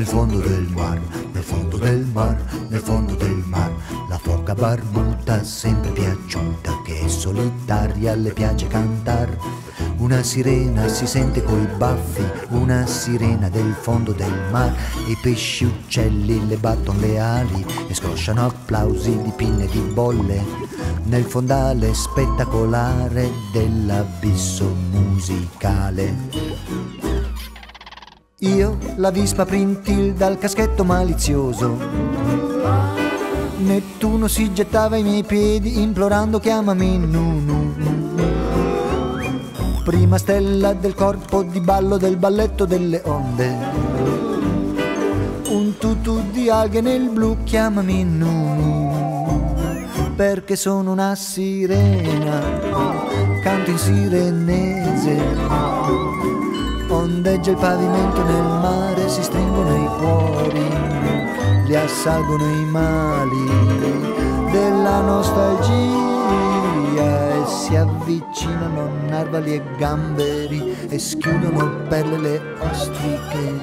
nel fondo del mar, nel fondo del mar, nel fondo del mar. La foca barbuta sempre piaciuta, che è solitaria, le piace cantar. Una sirena si sente coi baffi, una sirena del fondo del mar. I pesci uccelli le battono le ali e scrosciano applausi di pinne di bolle. Nel fondale spettacolare dell'abisso musicale. Io, la vispa printil dal caschetto malizioso. Nettuno si gettava ai miei piedi implorando chiamami Nunu. Prima stella del corpo di ballo del balletto delle onde. Un tutù di alghe nel blu chiamami Nunu. Perché sono una sirena, canto in sirenese ondeggia il pavimento nel mare, si stringono i cuori, li assalgono i mali della nostalgia e si avvicinano narvali e gamberi e schiudono perle le ostriche.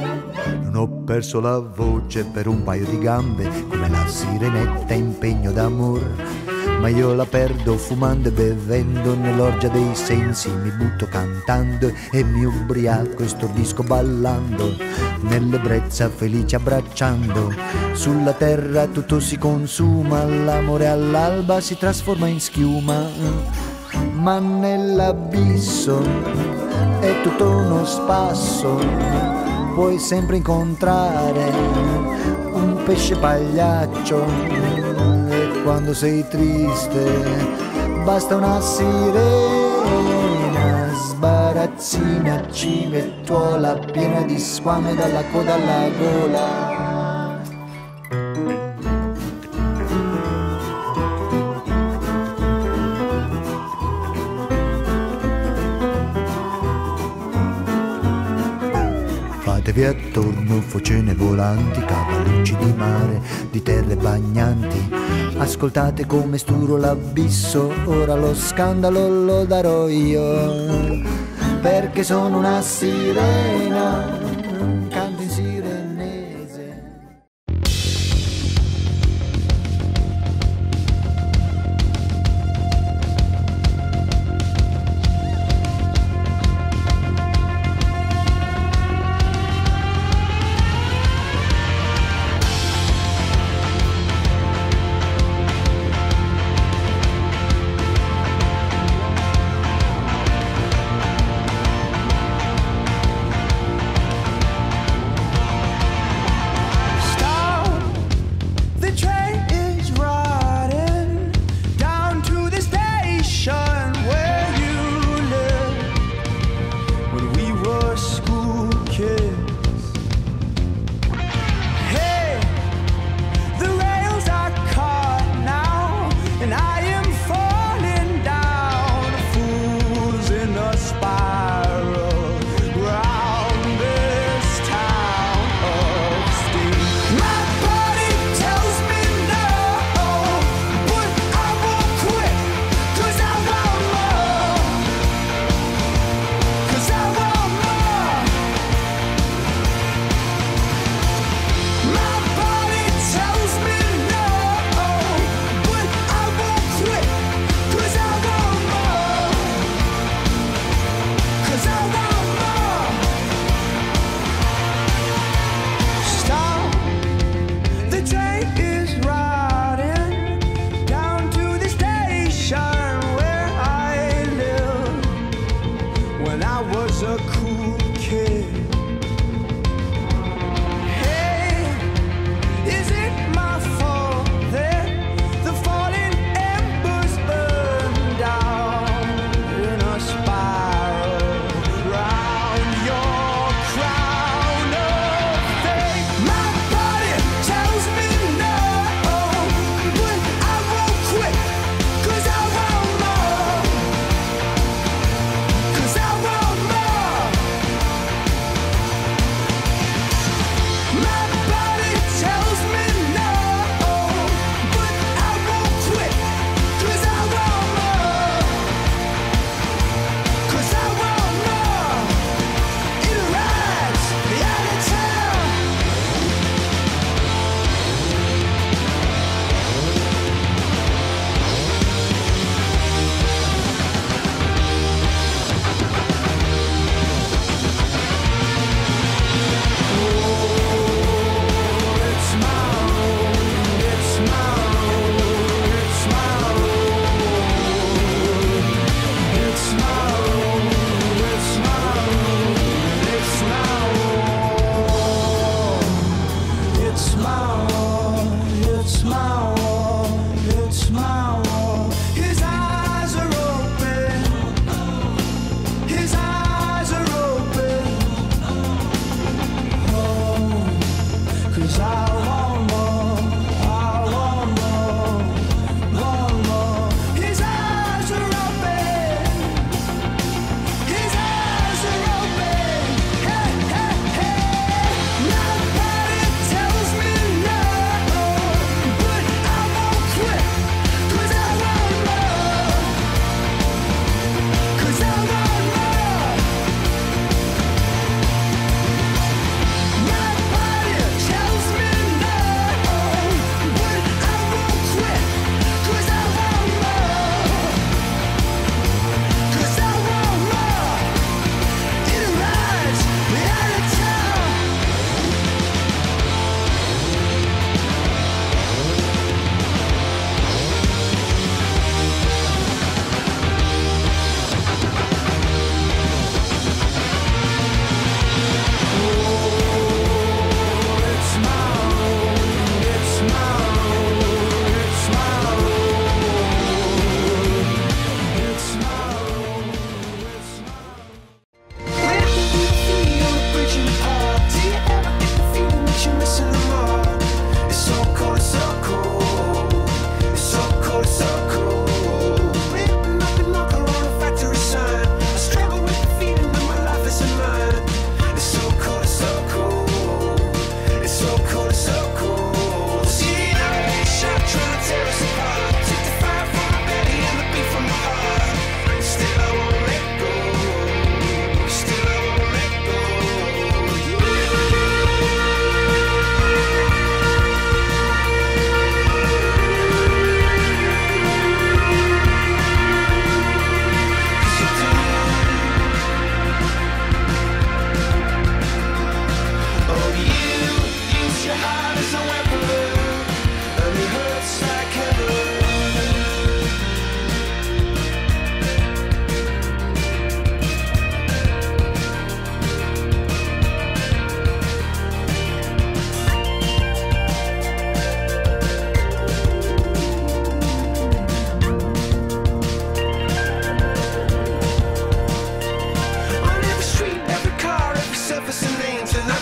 Non ho perso la voce per un paio di gambe, come la sirenetta impegno d'amor ma io la perdo fumando e bevendo nell'orgia dei sensi. Mi butto cantando e mi ubriaco e stordisco ballando nell'ebbrezza felice abbracciando. Sulla terra tutto si consuma l'amore all'alba si trasforma in schiuma ma nell'abisso è tutto uno spasso. Puoi sempre incontrare un pesce pagliaccio quando sei triste, basta una sirena, sbarazzina, civettuola piena di squame dalla coda alla gola. Fatevi attorno focene volanti, cavallucci di mare, di terre bagnanti, Ascoltate come sturo l'abisso, ora lo scandalo lo darò io, perché sono una sirena desire.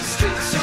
streets.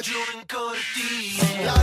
Giù in cortile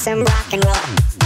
some rock and roll.